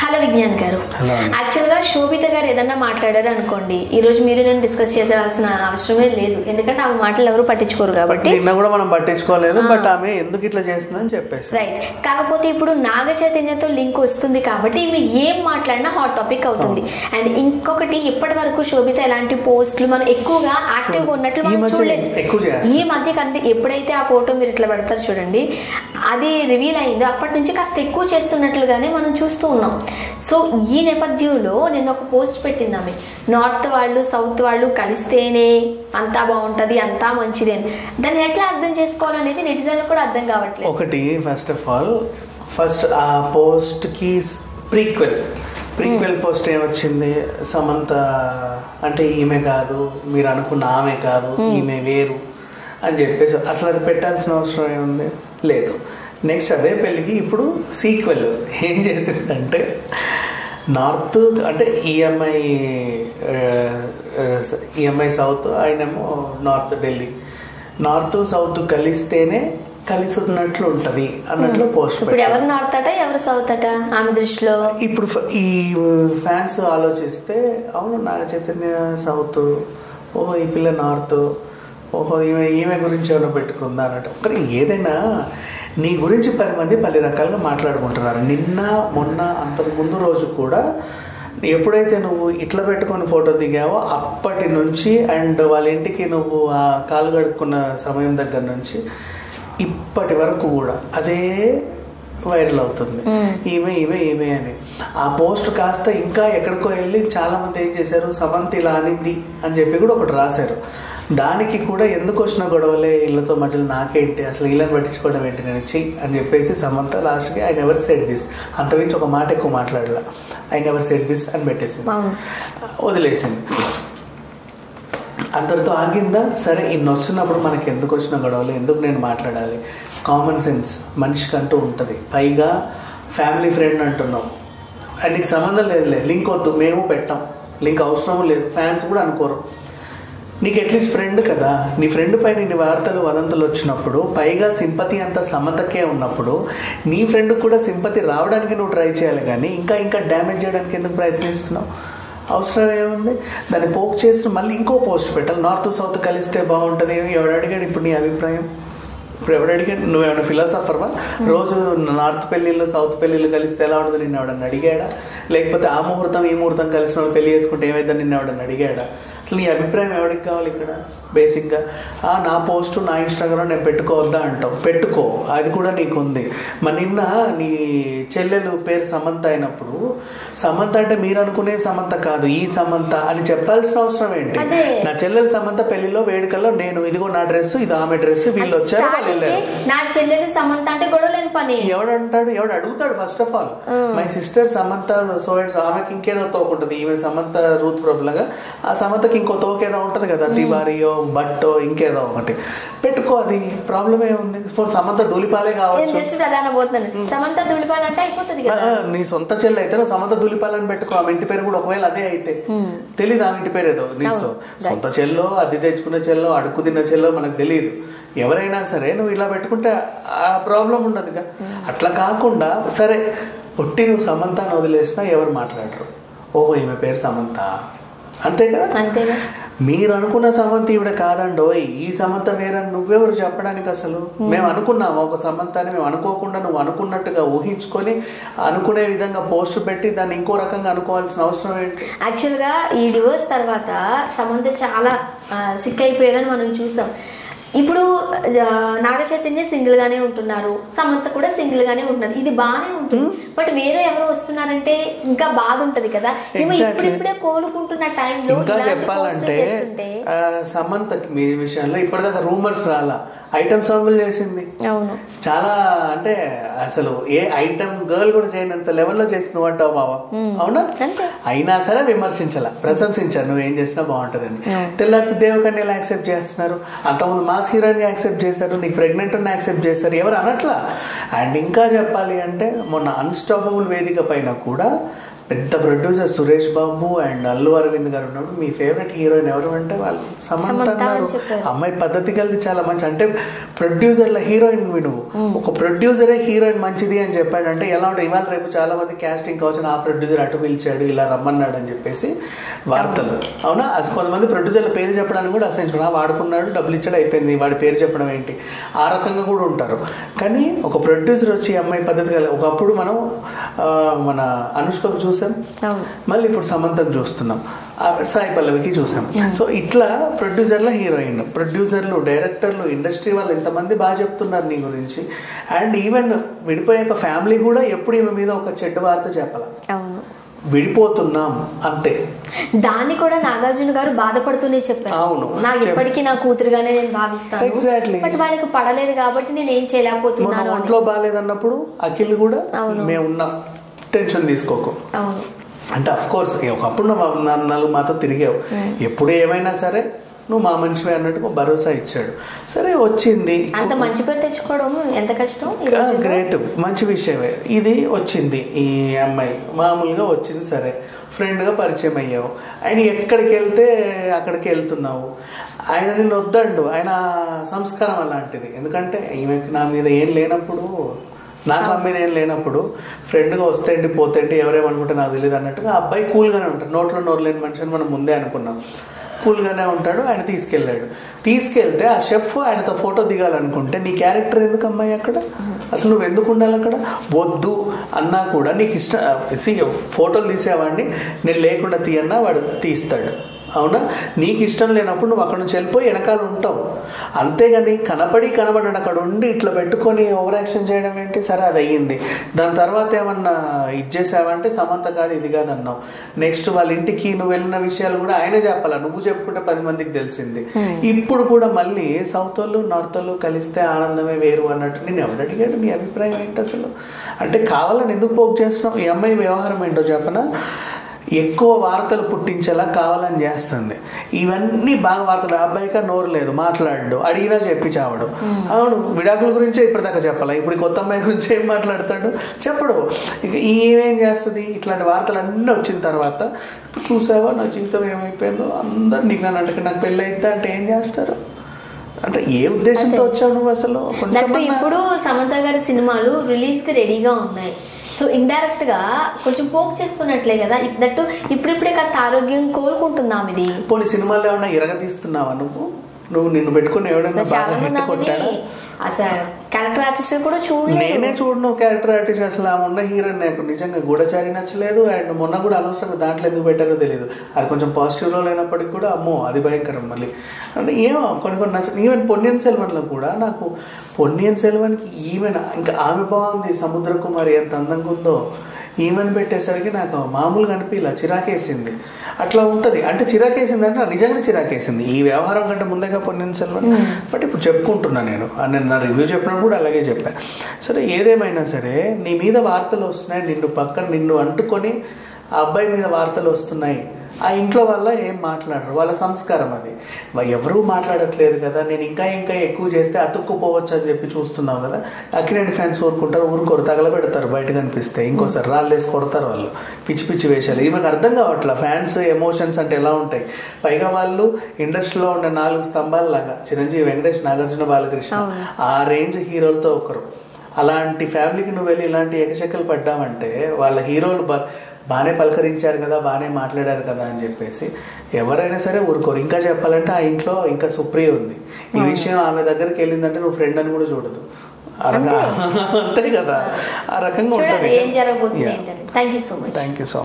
Hello Vignan గారు. యాక్చువల్గా శోభిత గారు ఏదన్నా మాట్లాడారు అనుకోండి ఈ రోజు మీరు నేను డిస్కస్ చేసేవాల్సిన అవసరమే లేదు. ఎందుకంటే ఆమె మాటలు ఎవరు పట్టించుకోరు కాబట్టి. నిన్న కూడా మనం పట్టించుకోలేదు బట్ ఆమె ఎందుకు ఇట్లా చేస్తుందని చెప్పేసి. రైట్ కాకపోతే ఇప్పుడు నాగ చైతన్యతో లింక్ వస్తుంది కాబట్టి ఈమె ఏం మాట్లాడినా హాట్ టాపిక్ అవుతుంది. అండ్ ఇంకొకటి ఇప్పటి వరకు శోభిత ఎలాంటి పోస్టులు మనం ఎక్కువగా యాక్టివ్గా ఉన్నట్లు మనం చూడలేదు. ఈ మధ్య కంటే ఎప్పుడైతే ఆ ఫోటో మీరు ఇట్లా పెడతారు చూడండి అది రివీల్ అయిందో అప్పటి నుంచి కాస్త ఎక్కువ చేస్తున్నట్లుగానే మనం చూస్తూ ఉన్నాం. సో ఈ నేపథ్యంలో నేను ఒక పోస్ట్ పెట్టింది ఆమె నార్త్ వాళ్ళు సౌత్ వాళ్ళు కలిస్తేనే అంతా బాగుంటుంది అంతా మంచిది అని. దాన్ని ఎట్లా అర్థం చేసుకోవాలనేది నెటిజన్లు కూడా అర్థం కావట్లేదు. ఒకటి ఫస్ట్ ఆఫ్ ఆల్ ఫస్ట్ ఆ పోస్ట్కి ప్రీక్వెల్. ప్రీక్వెల్ పోస్ట్ ఏమొచ్చింది? సమంత అంటే ఈమె కాదు మీరు అనుకున్న ఆమె కాదు ఈమె వేరు అని చెప్పేసి. అసలు అది పెట్టాల్సిన అవసరం ఏముంది? లేదు. నెక్స్ట్ అదే పెళ్ళికి ఇప్పుడు సీక్వెల్ ఏం చేసిందంటే నార్త్ అంటే ఈఎంఐ ఈఎంఐ సౌత్ ఆయనేమో నార్త్ ఢిల్లీ. నార్త్ సౌత్ కలిస్తేనే కలిసి ఉన్నట్లు ఉంటది అన్నట్లు పోస్ట్ ఇప్పుడు ఎవరు నార్త్ అట ఎవరు సౌత్ అట ఆమె దృష్టిలో? ఇప్పుడు ఈ ఫ్యాన్స్ ఆలోచిస్తే అవును నాగ చైతన్య సౌత్ ఓహో ఈ పిల్ల నార్త్ ఓహో ఈమె ఈమె గురించి ఏమైనా పెట్టుకుందా అన్నట్టు. కానీ ఏదైనా నీ గురించి పది మంది పది రకాలుగా మాట్లాడుకుంటున్నారు. నిన్న మొన్న అంతకు ముందు రోజు కూడా ఎప్పుడైతే నువ్వు ఇట్లా పెట్టుకొని ఫోటో దిగావో అప్పటి నుంచి అండ్ వాళ్ళ ఇంటికి నువ్వు ఆ కాలు కడుక్కున్న సమయం దగ్గర నుంచి ఇప్పటి వరకు కూడా అదే వైరల్ అవుతుంది. ఈమె ఈమె ఈమె అని. ఆ పోస్ట్ కాస్త ఇంకా ఎక్కడికో వెళ్ళి చాలా మంది ఏం చేశారు? సమంత ఇలా అనింది అని చెప్పి కూడా ఒకటి రాశారు. దానికి కూడా ఎందుకు వచ్చిన గొడవలే ఇళ్ళతో మధ్యలో నాకేంటి అసలు ఇళ్ళని పట్టించుకోవడం ఏంటి నేను చెయ్యి అని చెప్పేసి సమంత లాస్ట్కి ఐ నెవర్ సెట్ దిస్ అంతమించి ఒక మాట ఎక్కువ మాట్లాడలా. ఐ నెవర్ సెట్ దిస్ అని పెట్టేసింది. అవును. వదిలేసింది. అందరితో ఆగిందా? సరే ఇన్ని వస్తున్నప్పుడు మనకి ఎందుకు వచ్చిన గొడవలు? ఎందుకు నేను మాట్లాడాలి? కామన్ సెన్స్ మనిషికి అంటూ ఉంటుంది. పైగా ఫ్యామిలీ ఫ్రెండ్ అంటున్నాం. అండ్ నీకు సంబంధం లేదులే. లింక్ వద్దు. మేము పెట్టాం. లింక్ అవసరం లేదు. ఫ్యాన్స్ కూడా అనుకోరు. నీకు అట్లీస్ట్ ఫ్రెండ్ కదా. నీ ఫ్రెండ్ పైన ఇన్ని వార్తలు వదంతులు వచ్చినప్పుడు పైగా సింపతి అంతా సమతకే ఉన్నప్పుడు నీ ఫ్రెండ్ కూడా సింపతి రావడానికి నువ్వు ట్రై చేయాలి కానీ ఇంకా ఇంకా డ్యామేజ్ చేయడానికి ఎందుకు ప్రయత్నిస్తున్నావు? అవసరం ఏముంది? దాన్ని పోక్ చేసి మళ్ళీ ఇంకో పోస్ట్ పెట్టాలి. నార్త్ సౌత్ కలిస్తే బాగుంటుంది ఎవడు అడిగాడు ఇప్పుడు నీ అభిప్రాయం? ఇప్పుడు ఎవడు అడిగాడు? నువ్వు ఏమైనా ఫిలాసఫర్వా రోజు నార్త్ పెళ్ళిళ్ళు సౌత్ పెళ్ళిళ్ళు కలిస్తే ఎలా ఉంటుంది? నిన్ను ఎవడన్నా అడిగాడా? లేకపోతే ఆ ముహూర్తం ఈ ముహూర్తం కలిసిన వాళ్ళు పెళ్ళి చేసుకుంటే ఏమైందని నిన్ను ఎవడన్నా అడిగాడా? అసలు నీ అభిప్రాయం ఎవరికి కావాలి ఇక్కడ? బేసిక్గా ఆ, నా పోస్ట్ నా ఇన్స్టాగ్రామ్ నేను పెట్టుకోవద్దా అంటావు. పెట్టుకో. అది కూడా నీకు ఉంది మరి నిన్న నీ చెల్లెలు పేరు సమంత అయినప్పుడు సమంత అంటే మీరు అనుకునే సమంత కాదు ఈ సమంత అని చెప్పాల్సిన అవసరం ఏంటి. నా చెల్లెలు సమంత పెళ్ళిలో వేడుకల్లో నేను ఇదిగో నా డ్రెస్ ఇది ఆమె డ్రెస్ వీళ్ళు వచ్చారు నా చెల్లెలు సమంత అంటే గొడవలేని పని. ఎవడు అంటాడు ఎవడు అడుగుతాడు first of all my sister Samantha so and ఆమెకి ఇంకేదో తోక ఉంటుంది ఈమె సమంత రూత్ ప్రభులాగా ఆ సమంతకి ఇంకో తోకేదో ఉంటుంది కదా తివారియో బట్టో ఇంకేదో ఒకటి. పెట్టుకో అది ప్రాబ్లం ఏముంది ఇప్పుడు సమంత దూలిపాలే కావచ్చు. సమంత దులిపాలంటే అయిపోతుంది కదా. ఆ, నీ సొంత చెల్లి అయితే నువ్వు సమంత దులిపాలని పెట్టుకో ఆమె ఇంటి పేరు కూడా ఒకవేళ అదే అయితే. తెలీదు ఆమె ఇంటి పేరు ఏదో నీ సొంత చెల్లో అద్దె తెచ్చుకున్న చెల్లో అడుక్కు తిన్న చెల్లో మనకు తెలియదు ఎవరైనా సరే నువ్వు ఇలా పెట్టుకుంటే ఆ ప్రాబ్లం ఉండదుగా అట్లా కాకుండా సరే ఒట్టి నువ్వు సమంత అని వదిలేసినా ఎవరు మాట్లాడరు. ఓ ఈమె పేరు సమంత. అంతే కదా? అంతేగా మీరు అనుకున్న సమంత ఈవిడ కాదండోయ్ ఈ సమంత వేరని నువ్వెవరు చెప్పడానికి అసలు? మేము. అనుకున్నాము? ఒక సమంతాన్ని మేము అనుకోకుండా నువ్వు అనుకున్నట్టుగా ఊహించుకొని అనుకునే విధంగా పోస్ట్ పెట్టి దాన్ని ఇంకో రకంగా అనుకోవాల్సిన అవసరం ఏంటి? యాక్చువల్గా ఈ డివోర్స్ తర్వాత సమంత చాలా సిక్ అయిపోయారని మనం చూసాం. ఇప్పుడు నాగ చైతన్య సింగిల్ గానే ఉంటున్నారు. సమంత కూడా సింగిల్ గానే ఉంటున్నారు. ఇది బాగానే ఉంటుంది. బట్ వేరే ఎవరు వస్తున్నారంటే ఇంకా బాధ ఉంటది కదా. ఏమో Exactly. ఇప్పుడిప్పుడే కోలుకుంటున్న టైంలో చెప్పాలంటే సమంతకి మీ విషయంలో ఇప్పటిదాకా రూమర్స్ రాలా. ఐటమ్ సాంగులు చేసింది. అవును. చాలా అంటే అసలు ఏ ఐటమ్ గర్ల్ కూడా చేయనంత లెవెల్లో చేసింది నువ్వు అంటావు బావా అవునా? అంతే. అయినా సరే విమర్శించాల? ప్రశంసించారు నువ్వు ఏం చేసినా బాగుంటుందని. తెల్లారి దేవకన్య ఎలా యాక్సెప్ట్ చేస్తున్నారు. అంతకుముందు మాస్ హీరోని యాక్సెప్ట్ చేశారు నీకు ప్రెగ్నెంట్ అని యాక్సెప్ట్ చేశారు ఎవరు అనట్లా? అండ్ ఇంకా చెప్పాలి అంటే మొన్న అన్స్టాపబుల్ వేదిక పైన కూడా పెద్ద ప్రొడ్యూసర్ సురేష్ బాబు అండ్ అల్లు అరవింద్ గారు ఉన్నప్పుడు మీ ఫేవరెట్ హీరోయిన్ ఎవరు అంటే వాళ్ళు? సమంత. అమ్మాయి పద్ధతి కలిది చాలా మంచి అంటే ప్రొడ్యూసర్ల హీరోయిన్ విను ఒక ప్రొడ్యూసరే హీరోయిన్ మంచిది అని చెప్పాడంటే ఎలా ఉంటుంది ఇవాళ రేపు చాలా మంది క్యాస్టింగ్ కావచ్చు ఆ ప్రొడ్యూసర్ అటు పిలిచాడు ఇలా రమ్మన్నాడు అని చెప్పేసి వార్తలు. అవునా? అసలు కొంతమంది ప్రొడ్యూసర్ల పేరు చెప్పడానికి కూడా అసహించుకున్నా వాడుకున్నాడు డబ్బులు ఇచ్చాడు అయిపోయింది. వాడి పేరు చెప్పడం ఏంటి? ఆ రకంగా కూడా ఉంటారు. కానీ ఒక ప్రొడ్యూసర్ వచ్చి అమ్మాయి పద్ధతి కలిగి ఒకప్పుడు మనం మన అనుష్కకు చూసాం అవును. మళ్ళీ ఇప్పుడు సమంతకు చూస్తున్నాం. సాయి పల్లవికి చూసాం సో ఇట్లా ప్రొడ్యూసర్ల హీరోయిన్ ప్రొడ్యూసర్లు డైరెక్టర్లు ఇండస్ట్రీ వాళ్ళు ఎంతమంది బాగా చెప్తున్నారు నీ గురించి. అండ్ ఈవెన్ విడిపోయాక ఫ్యామిలీ కూడా ఎప్పుడు ఈమె మీద ఒక చెడ్డ వార్త చెప్పాల. అవును. విడిపోతున్నాం అంతే. దాన్ని కూడా నాగార్జున గారు బాధపడుతూనే చెప్పారు. అవును. నా చెప్- ఇప్పటికీ నా కూతురుగానే నేను భావిస్తాను. Exactly. బట్ వాళ్ళకి పడలేదు కాబట్టి నేను ఏం చేయలేకపోతున్నాను. ఒంట్లో బాగాలేదన్నప్పుడు అఖిల్ కూడా. మేము ఉన్నాం. టెన్షన్ తీసుకోకు. అంటే అఫ్ కోర్స్ ఒకప్పుడు నువ్వు నాలుగు మాతో తిరిగావు. ఎప్పుడు ఏమైనా సరే నువ్వు మా మనిషివే అన్నట్టు భరోసా ఇచ్చాడు. సరే వచ్చింది. అంత మంచి పేరు తెచ్చుకోవడం ఎంత కష్టం? గ్రేట్ మంచి విషయమే. ఇది వచ్చింది ఈ అమ్మాయి. మామూలుగా వచ్చింది సరే. ఫ్రెండ్గా పరిచయం అయ్యావు. ఆయన ఎక్కడికి వెళ్తే అక్కడికి వెళ్తున్నావు? ఆయన నిన్ను వద్దండు ఆయన సంస్కారం అలాంటిది. ఎందుకంటే ఈమెకి నా మీద ఏం లేనప్పుడు నాకు ఆ మీద ఏం లేనప్పుడు ఫ్రెండ్గా వస్తేంటి పోతేంటి ఎవరేమనుకుంటే నాకు తెలియదు అన్నట్టుగా ఆ అబ్బాయి కూల్గానే ఉంటాడు. నోట్లో నోరు లేని మనిషి అని మనం ముందే అనుకున్నాం. కూల్గానే ఉంటాడు ఆయన తీసుకెళ్ళాడు. తీసుకెళ్తే ఆ షెఫ్ ఆయనతో ఫోటో దిగాలనుకుంటే నీ క్యారెక్టర్ ఎందుకు అమ్మాయి అక్కడ? అసలు నువ్వు ఎందుకు ఉండాలి అక్కడ? వద్దు అన్నా కూడా నీకు ఇష్టం సి ఫోటోలు తీసేవాడిని. నేను లేకుండా తీయన్నా వాడు తీస్తాడు. అవునా? నీకు ఇష్టం లేనప్పుడు నువ్వు అక్కడ నుంచి వెళ్ళిపోయి వెనకాల ఉంటావు. అంతేగాని కనపడి కనబడి అక్కడ ఉండి ఇట్లా పెట్టుకొని ఓవర్ యాక్షన్ చేయడం ఏంటి? సరే అది అయ్యింది. దాని తర్వాత ఏమన్నా ఇది చేసావంటే సమంత కాదు ఇది కాదు అన్నావు నెక్స్ట్ వాళ్ళ ఇంటికి నువ్వు వెళ్ళిన విషయాలు కూడా ఆయనే చెప్పాలా? నువ్వు చెప్పుకుంటే పది మందికి తెలిసింది. ఇప్పుడు కూడా మళ్ళీ సౌత్ వాళ్ళు నార్త్ వాళ్ళు కలిస్తే ఆనందమే వేరు అన్నట్టు నేను ఎవరు అడిగాడు? నీ అభిప్రాయం ఏంటి అసలు? అంటే కావాలని ఎందుకు పోక్ చేస్తున్నావు? ఈ అమ్మాయి వ్యవహారం ఏంటో చెప్పనా? ఎక్కువ వార్తలు పుట్టించేలా కావాలని చేస్తుంది. ఇవన్నీ బాగా వార్తలు. అబ్బాయిగా నోరు లేదు మాట్లాడు అడిగినా చెప్పి చావడు. అవును విడాకుల గురించే ఇప్పటిదాకా చెప్పాలా? ఇప్పుడు కొత్త అమ్మాయి గురించి ఏం మాట్లాడతాడు? చెప్పడు. ఇక ఈమెం చేస్తుంది? ఇట్లాంటి వార్తలు అన్నీ వచ్చిన తర్వాత ఇప్పుడు చూసావా? నా జీవితం ఏమైపోయిందో? అందరు నీకు నన్ను అంటే నాకు పెళ్ళి అయితే అంటే ఏం చేస్తారు? అంటే ఏ ఉద్దేశంతో వచ్చావు నువ్వు అసలు? ఇప్పుడు సమంత గారి సినిమాలు రిలీజ్కి రెడీగా ఉన్నాయి. సో ఇండైరెక్ట్గా కొంచెం పోక్ చేస్తున్నట్లే కదా. దట్టు ఇప్పుడిప్పుడే కాస్త ఆరోగ్యం కోలుకుంటుందాం ఇది. పోనీ సినిమాలో ఏమన్నా ఇరగ తీస్తున్నావా నువ్వు? నువ్వు నిన్ను పెట్టుకుని ఎవడన్నా చాలా మంది అసలు క్యారెక్టర్ ఆర్టిస్ట్ కూడా చూడలేదు నేనే చూడను క్యారెక్టర్ ఆర్టిస్ట్ అసలు ఆమె ఉన్న హీరోయిన్ నాకు నిజంగా గూఢచారి నచ్చలేదు. అండ్ మొన్న కూడా అనవసరంగా దాంట్లో ఎందుకు పెట్టారో తెలియదు అది కొంచెం పాజిటివ్ రోల్ అయినప్పటికీ కూడా అమ్మో అది భయంకరం మళ్ళీ. అంటే ఏమో కొన్ని కొన్ని నచ్చ ఈవెన్ పొన్నియన్ సెల్వన్లో కూడా నాకు పొన్నియన్ సెల్వన్కి ఈవెన్ ఇంకా ఆమె బాగుంది సముద్ర కుమారి ఎంత అందంగా ఉందో. ఈమెను పెట్టేసరికి నాకు మామూలుగా అనిపించలే చిరాకేసింది. అట్లా ఉంటుంది. అంటే చిరాకేసింది అంటే నిజంగా చిరాకేసింది. ఈ వ్యవహారం కంటే ముందేగా పొన్నియన్ సెల్వన్ బట్ ఇప్పుడు చెప్పుకుంటున్నా నేను. నేను నా రివ్యూ చెప్పినప్పుడు కూడా అలాగే చెప్పా. సరే ఏదేమైనా సరే నీ మీద వార్తలు వస్తున్నాయి నిన్ను పక్కన నిన్ను అంటుకొని ఆ అబ్బాయి మీద వార్తలు వస్తున్నాయి. ఆ ఇంట్లో వల్ల ఏం మాట్లాడరు వాళ్ళ సంస్కారం అది. ఎవరూ మాట్లాడట్లేదు కదా నేను ఇంకా ఇంకా ఎక్కువ చేస్తే అతుక్కుపోవచ్చు అని చెప్పి చూస్తున్నావు కదా అక్కినేని ఫ్యాన్స్ ఊరుకుంటారు ఊరుకోరు తగలబెడతారు బయట కనిపిస్తే ఇంకోసారి రాళ్ళేసి కొడతారు వాళ్ళు పిచ్చి పిచ్చి వేషాలు. ఇది మాకు అర్థం కావట్లా ఫ్యాన్స్ ఎమోషన్స్ అంటే ఎలా ఉంటాయి? పైగా వాళ్ళు ఇండస్ట్రీలో ఉన్న నాలుగు స్తంభాల లాగా చిరంజీవి వెంకటేష్ నాగార్జున బాలకృష్ణ ఆ రేంజ్ హీరోలతో ఒకరు. అలాంటి ఫ్యామిలీకి నువ్వు వెళ్ళి ఇలాంటి ఏకశక్కలు పడ్డావంటే వాళ్ళ హీరోలు బా బాగానే పలకరించారు కదా బాగానే మాట్లాడారు కదా అని చెప్పేసి ఎవరైనా సరే ఊరుకోరు. ఇంకా చెప్పాలంటే ఆ ఇంట్లో ఇంకా సుప్రియ ఉంది. ఈ విషయం ఆమె దగ్గరికి వెళ్ళిందంటే నువ్వు ఫ్రెండ్ అని కూడా చూడదు. అంతే. కదా. ఆ రకంగా ఉంటుంది. Thank you so much thank you so